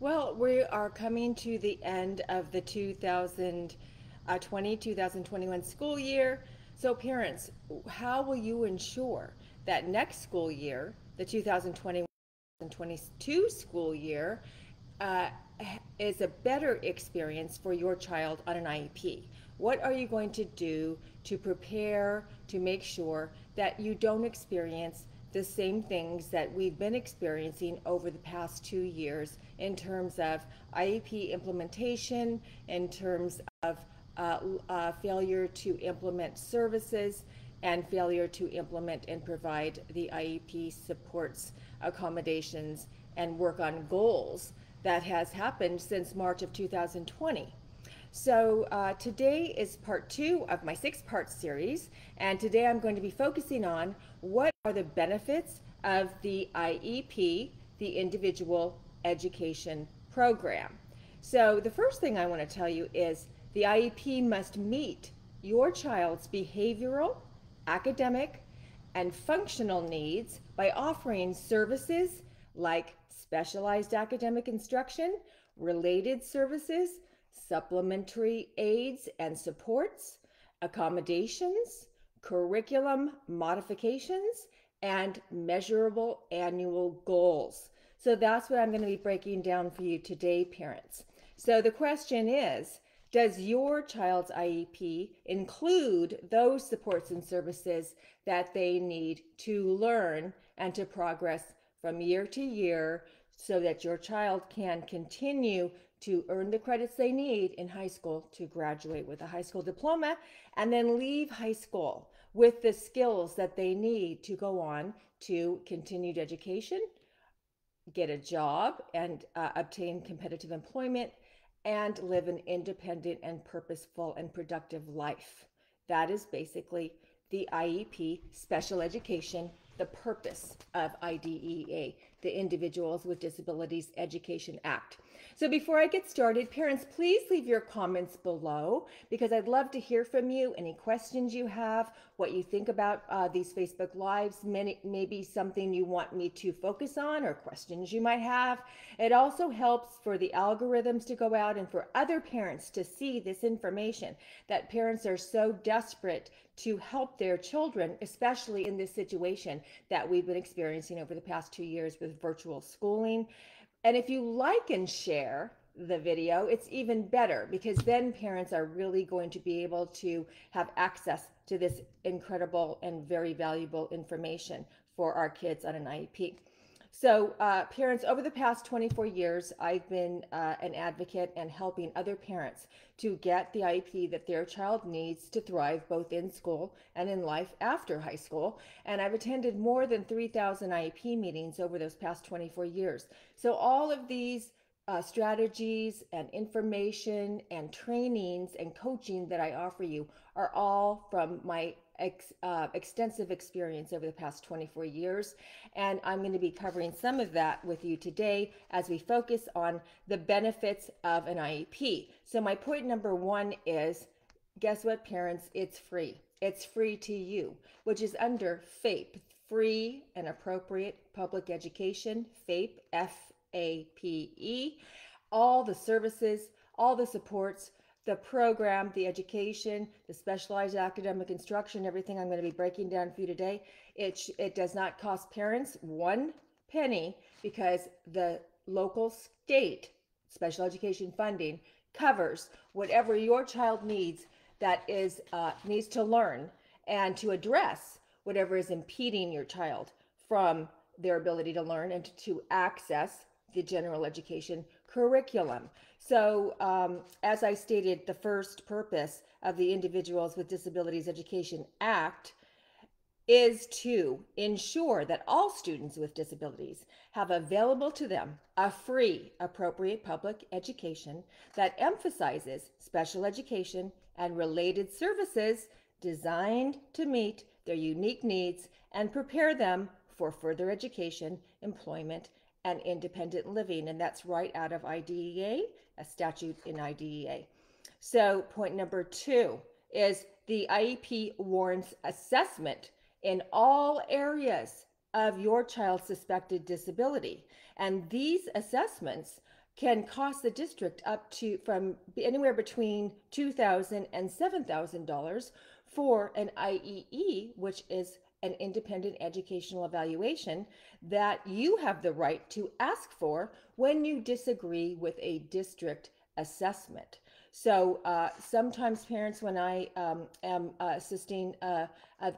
Well, we are coming to the end of the 2020 2021 school year. So, parents, how will you ensure that next school year, the 2021 2022 school year, uh, is a better experience for your child on an IEP? What are you going to do to prepare to make sure that you don't experience the same things that we've been experiencing over the past two years in terms of IEP implementation, in terms of uh, uh, failure to implement services, and failure to implement and provide the IEP supports, accommodations, and work on goals that has happened since March of 2020. So uh, today is part two of my six part series, and today I'm going to be focusing on what are the benefits of the IEP, the Individual Education Program. So the first thing I want to tell you is the IEP must meet your child's behavioral, academic, and functional needs by offering services like specialized academic instruction, related services, supplementary aids and supports, accommodations, curriculum modifications, and measurable annual goals. So that's what I'm going to be breaking down for you today, parents. So the question is, does your child's IEP include those supports and services that they need to learn and to progress from year to year so that your child can continue to earn the credits they need in high school to graduate with a high school diploma and then leave high school with the skills that they need to go on to continued education, get a job, and uh, obtain competitive employment, and live an independent and purposeful and productive life. That is basically the IEP special education the purpose of IDEA, the Individuals with Disabilities Education Act. So before I get started, parents, please leave your comments below because I'd love to hear from you, any questions you have, what you think about uh, these Facebook Lives, many, maybe something you want me to focus on or questions you might have. It also helps for the algorithms to go out and for other parents to see this information that parents are so desperate to help their children, especially in this situation that we've been experiencing over the past two years with virtual schooling. And if you like and share the video, it's even better because then parents are really going to be able to have access to this incredible and very valuable information for our kids on an IEP. So, uh, parents, over the past 24 years, I've been uh, an advocate and helping other parents to get the IEP that their child needs to thrive both in school and in life after high school. And I've attended more than 3,000 IEP meetings over those past 24 years. So, all of these uh, strategies and information and trainings and coaching that I offer you are all from my ex, uh, extensive experience over the past 24 years. And I'm going to be covering some of that with you today as we focus on the benefits of an IEP. So, my point number one is guess what, parents? It's free. It's free to you, which is under FAPE, Free and Appropriate Public Education, FAPE, F A P E. All the services, all the supports the program, the education, the specialized academic instruction, everything I'm going to be breaking down for you today, it, it does not cost parents one penny because the local state special education funding covers whatever your child needs that is uh, needs to learn and to address whatever is impeding your child from their ability to learn and to access the general education curriculum. So, um, as I stated, the first purpose of the Individuals with Disabilities Education Act is to ensure that all students with disabilities have available to them a free, appropriate public education that emphasizes special education and related services designed to meet their unique needs and prepare them for further education, employment, and independent living. And that's right out of IDEA, a statute in IDEA. So, point number two is the IEP warrants assessment in all areas of your child's suspected disability. And these assessments can cost the district up to from anywhere between $2,000 and $7,000 for an IEE, which is an independent educational evaluation that you have the right to ask for when you disagree with a district assessment. So uh, sometimes parents, when I um, am uh, assisting uh,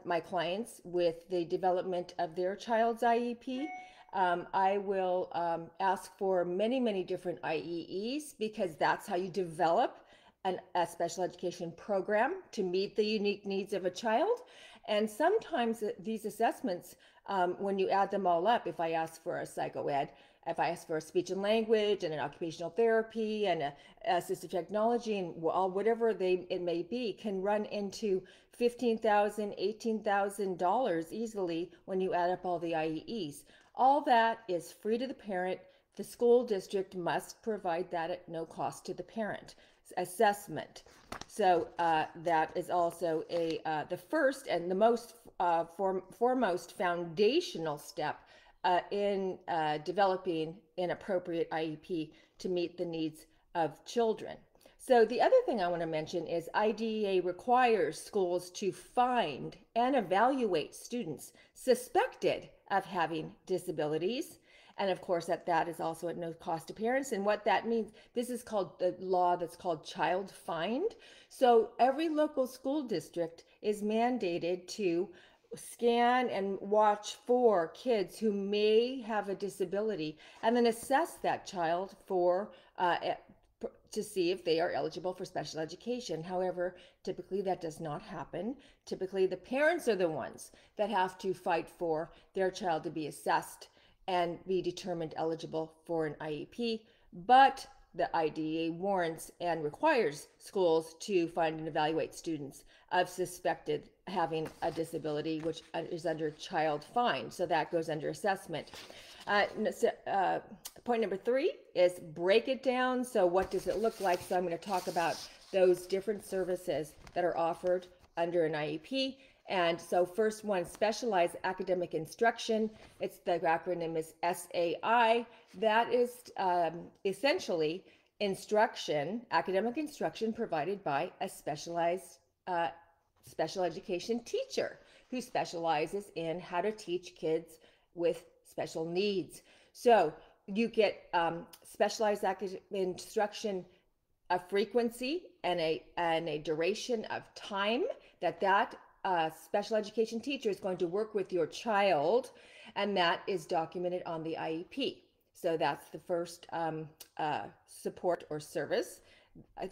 my clients with the development of their child's IEP, um, I will um, ask for many, many different IEEs because that's how you develop an, a special education program to meet the unique needs of a child. And sometimes these assessments, um, when you add them all up, if I ask for a psychoed, if I ask for a speech and language and an occupational therapy and a, assistive technology and all whatever they it may be, can run into fifteen thousand, eighteen thousand dollars easily when you add up all the IEEs. All that is free to the parent. The school district must provide that at no cost to the parent assessment. So uh, that is also a uh, the first and the most uh, form, foremost foundational step uh, in uh, developing an appropriate IEP to meet the needs of children. So the other thing I want to mention is IDEA requires schools to find and evaluate students suspected of having disabilities and of course, that that is also at no cost to parents. And what that means, this is called the law that's called child find. So every local school district is mandated to scan and watch for kids who may have a disability and then assess that child for uh, to see if they are eligible for special education. However, typically that does not happen. Typically, the parents are the ones that have to fight for their child to be assessed and be determined eligible for an IEP, but the IDEA warrants and requires schools to find and evaluate students of suspected having a disability, which is under child find. So that goes under assessment. Uh, uh, point number three is break it down. So what does it look like? So I'm going to talk about those different services that are offered under an IEP and so first one, specialized academic instruction. It's the acronym is SAI. That is um, essentially instruction, academic instruction provided by a specialized uh, special education teacher who specializes in how to teach kids with special needs. So you get um, specialized academic instruction, a frequency and a and a duration of time that that a special education teacher is going to work with your child, and that is documented on the IEP. So that's the first um, uh, support or service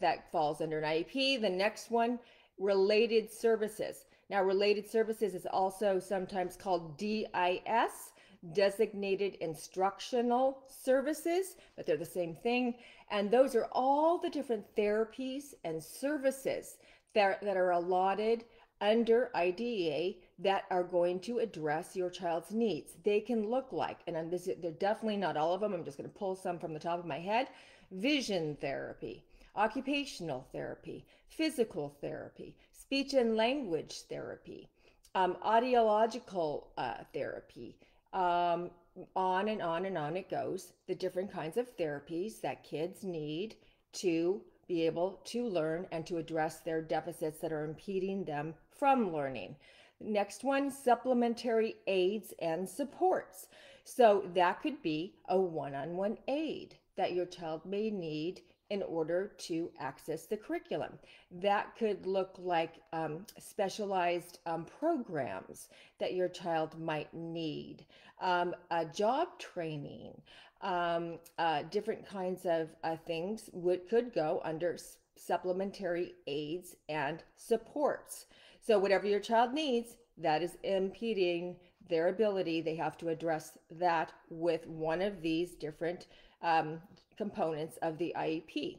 that falls under an IEP. The next one, related services. Now, related services is also sometimes called DIS, designated instructional services, but they're the same thing. And those are all the different therapies and services that, that are allotted under IDEA that are going to address your child's needs. They can look like, and I'm this, they're definitely not all of them. I'm just going to pull some from the top of my head. Vision therapy, occupational therapy, physical therapy, speech and language therapy, um, audiological uh, therapy, um, on and on and on it goes. The different kinds of therapies that kids need to be able to learn and to address their deficits that are impeding them from learning. Next one, supplementary aids and supports. So that could be a one-on-one aid that your child may need in order to access the curriculum. That could look like um, specialized um, programs that your child might need, um, a job training, um, uh, different kinds of uh, things would could go under supplementary aids and supports. So whatever your child needs, that is impeding their ability, they have to address that with one of these different um, components of the IEP.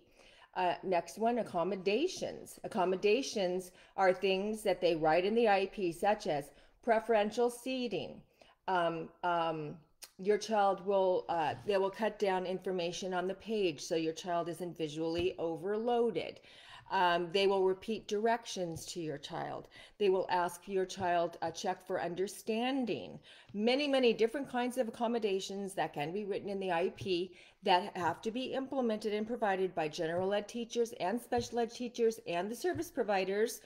Uh, next one, accommodations. Accommodations are things that they write in the IEP, such as preferential seating. Um, um, your child will, uh, they will cut down information on the page so your child isn't visually overloaded. Um, they will repeat directions to your child. They will ask your child a check for understanding. Many, many different kinds of accommodations that can be written in the IEP that have to be implemented and provided by general ed teachers and special ed teachers and the service providers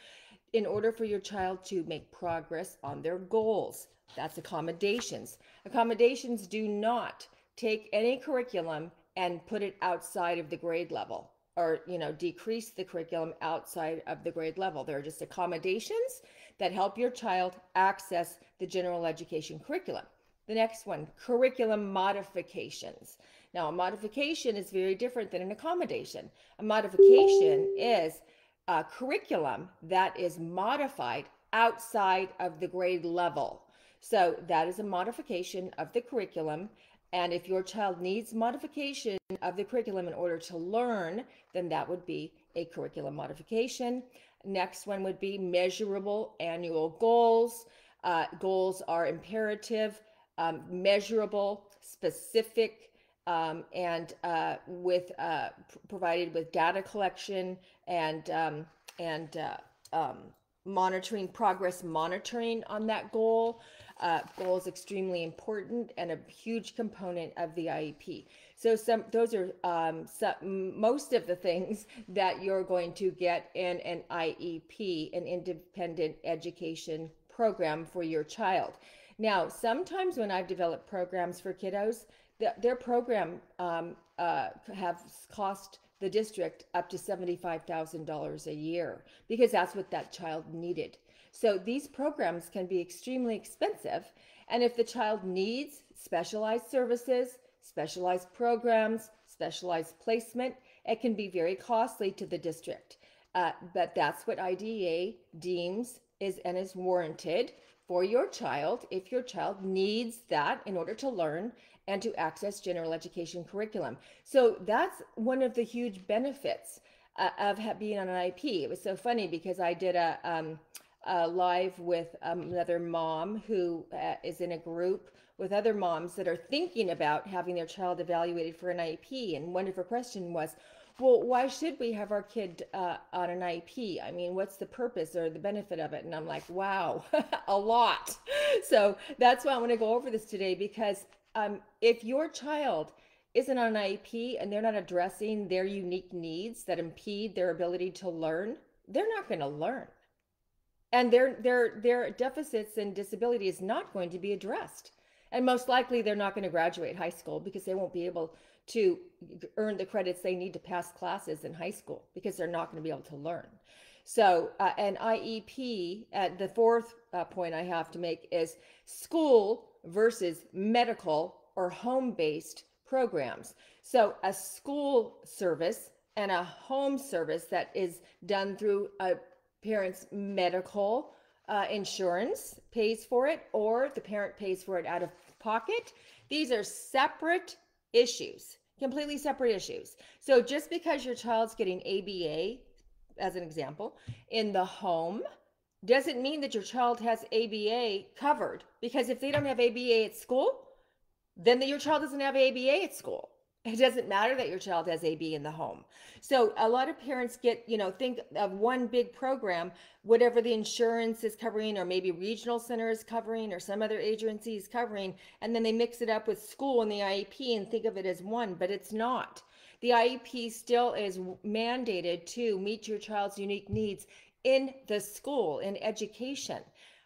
in order for your child to make progress on their goals. That's accommodations. Accommodations do not take any curriculum and put it outside of the grade level or you know decrease the curriculum outside of the grade level. There are just accommodations that help your child access the general education curriculum. The next one curriculum modifications. Now a modification is very different than an accommodation. A modification is a curriculum that is modified outside of the grade level. So that is a modification of the curriculum and if your child needs modification of the curriculum in order to learn, then that would be a curriculum modification. Next one would be measurable annual goals. Uh, goals are imperative, um, measurable, specific, um, and uh, with uh, provided with data collection and um, and uh, um, monitoring progress monitoring on that goal. Uh, goal is extremely important and a huge component of the IEP. So some those are um, some, most of the things that you're going to get in an IEP, an independent education program for your child. Now, sometimes when I've developed programs for kiddos, the, their program um, uh, have cost the district up to $75,000 a year because that's what that child needed. So these programs can be extremely expensive. And if the child needs specialized services, specialized programs, specialized placement, it can be very costly to the district. Uh, but that's what IDEA deems is and is warranted for your child if your child needs that in order to learn and to access general education curriculum. So that's one of the huge benefits uh, of being on an IP. It was so funny because I did a um, uh, live with um, another mom who uh, is in a group with other moms that are thinking about having their child evaluated for an IEP. And one of her questions was, well, why should we have our kid uh, on an IEP? I mean, what's the purpose or the benefit of it? And I'm like, wow, a lot. So that's why I want to go over this today because um, if your child isn't on an IEP and they're not addressing their unique needs that impede their ability to learn, they're not going to learn and their their their deficits and disability is not going to be addressed and most likely they're not going to graduate high school because they won't be able to earn the credits they need to pass classes in high school because they're not going to be able to learn so uh, an iep at the fourth uh, point i have to make is school versus medical or home-based programs so a school service and a home service that is done through a parent's medical uh, insurance pays for it or the parent pays for it out of pocket. These are separate issues, completely separate issues. So just because your child's getting ABA, as an example, in the home, doesn't mean that your child has ABA covered. Because if they don't have ABA at school, then the, your child doesn't have ABA at school it doesn't matter that your child has AB in the home. So a lot of parents get, you know, think of one big program, whatever the insurance is covering, or maybe regional center is covering, or some other agency is covering, and then they mix it up with school and the IEP and think of it as one, but it's not. The IEP still is mandated to meet your child's unique needs in the school, in education.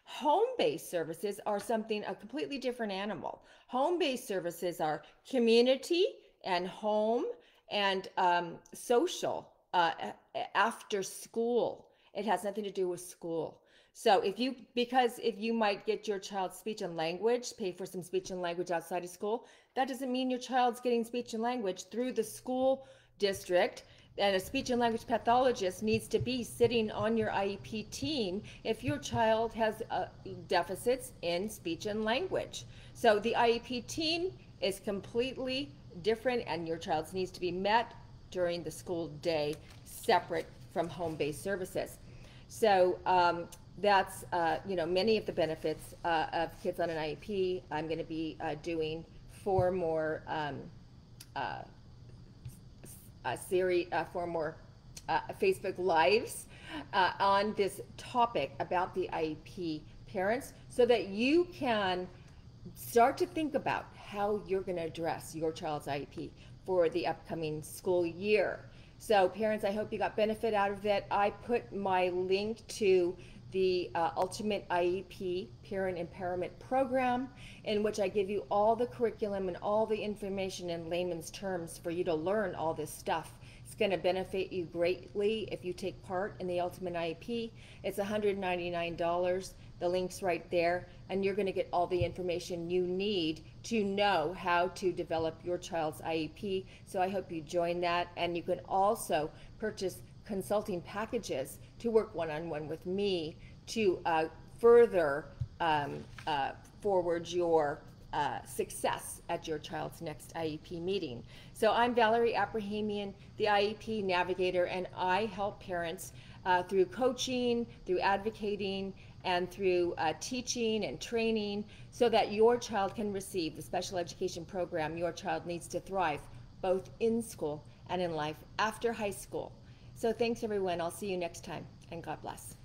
Home based services are something, a completely different animal. Home based services are community, and home and um, social uh, after school. It has nothing to do with school. So if you, because if you might get your child's speech and language, pay for some speech and language outside of school, that doesn't mean your child's getting speech and language through the school district. And a speech and language pathologist needs to be sitting on your IEP team if your child has uh, deficits in speech and language. So the IEP team is completely different and your child's needs to be met during the school day separate from home-based services. So um, that's, uh, you know, many of the benefits uh, of Kids on an IEP. I'm going to be uh, doing four more um, uh, series, uh, four more uh, Facebook Lives on this topic about the IEP parents so that you can start to think about how you're going to address your child's IEP for the upcoming school year. So, parents, I hope you got benefit out of that. I put my link to the uh, Ultimate IEP Parent Empowerment Program, in which I give you all the curriculum and all the information in layman's terms for you to learn all this stuff. It's going to benefit you greatly if you take part in the Ultimate IEP. It's $199. The link's right there, and you're going to get all the information you need to know how to develop your child's IEP. So I hope you join that, and you can also purchase consulting packages to work one-on-one with me to uh, further um, uh, forward your uh, success at your child's next IEP meeting. So I'm Valerie Aprahamian, the IEP navigator, and I help parents uh, through coaching, through advocating, and through uh, teaching and training so that your child can receive the special education program your child needs to thrive both in school and in life after high school. So thanks everyone. I'll see you next time and God bless.